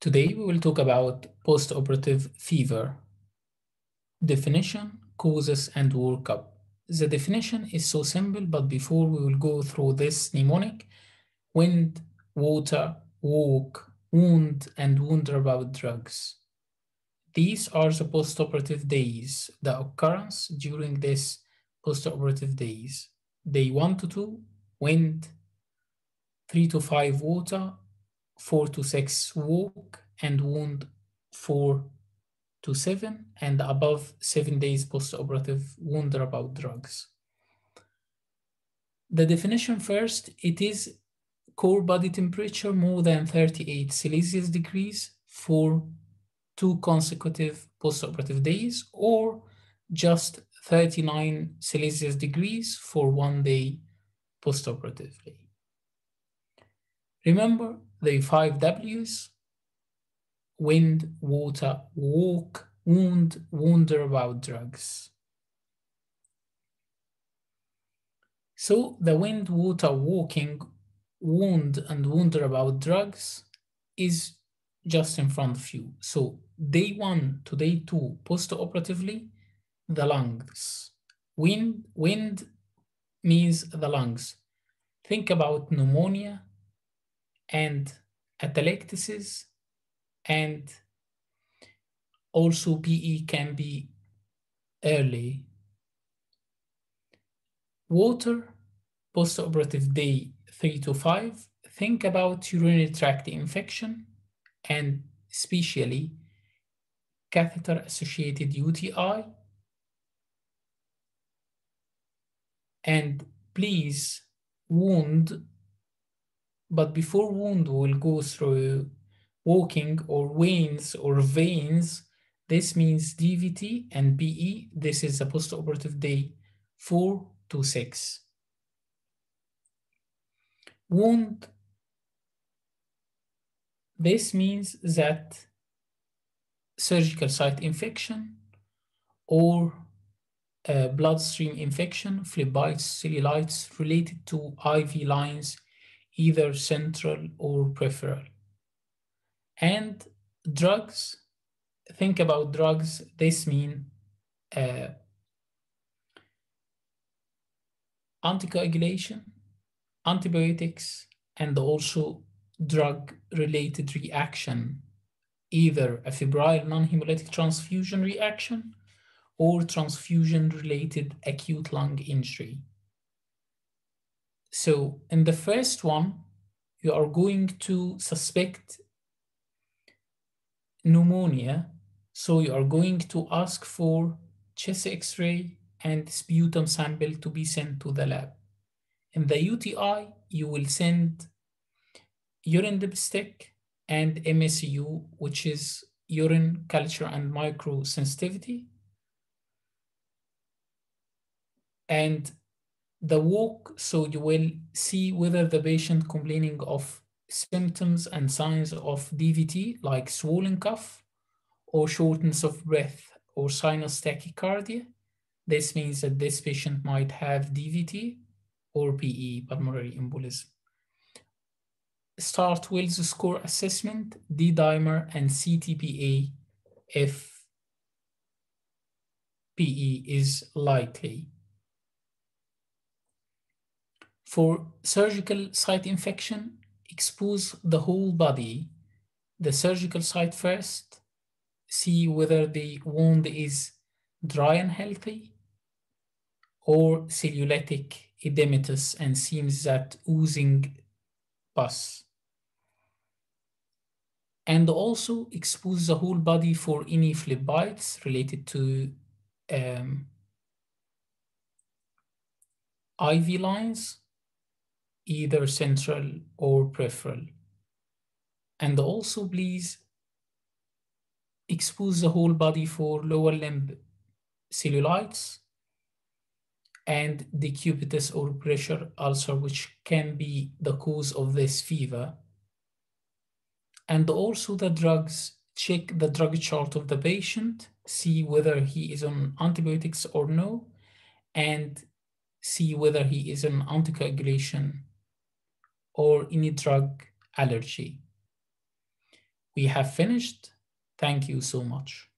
Today we will talk about postoperative fever. Definition, causes, and workup. The definition is so simple, but before we will go through this mnemonic, wind, water, walk, wound, and wonder about drugs. These are the postoperative days, the occurrence during this postoperative days. Day one to two, wind, three to five, water, four to six, walk, and wound, four to seven, and above seven days postoperative wonder about drugs. The definition first, it is core body temperature more than 38 Celsius degrees for two consecutive postoperative days or just 39 Celsius degrees for one day postoperatively. Remember the five W's, wind, water, walk, wound, wonder about drugs. So the wind, water, walking, wound, and wonder about drugs is just in front of you. So day one to day two, post-operatively, the lungs. Wind, wind means the lungs. Think about pneumonia and atelectasis and also PE can be early. Water, post-operative day three to five, think about urinary tract infection and especially catheter-associated UTI. And please, wound, but before wound, we'll go through walking or veins or veins. This means DVT and PE. This is a post-operative day four to six. Wound this means that surgical site infection or bloodstream infection, phlebitis, cellulitis related to IV lines, either central or peripheral. And drugs, think about drugs, this mean uh, anticoagulation, antibiotics, and also drug-related reaction, either a febrile non-hemolytic transfusion reaction or transfusion-related acute lung injury. So in the first one, you are going to suspect pneumonia. So you are going to ask for chest x-ray and sputum sample to be sent to the lab. In the UTI, you will send urine dipstick and MSU, which is urine culture and microsensitivity. And the walk, so you will see whether the patient complaining of symptoms and signs of DVT, like swollen cough or shortness of breath or sinus tachycardia. This means that this patient might have DVT or PE, pulmonary embolism start Wells score assessment, D-dimer, and CTPA if PE is likely. For surgical site infection, expose the whole body, the surgical site first, see whether the wound is dry and healthy or cellulitic edematous and seems that oozing pus. And also expose the whole body for any phlebitis related to um, IV lines, either central or peripheral. And also please expose the whole body for lower limb cellulites and decubitus or pressure ulcer, which can be the cause of this fever and also the drugs, check the drug chart of the patient, see whether he is on antibiotics or no, and see whether he is on anticoagulation or any drug allergy. we have finished. Thank you so much.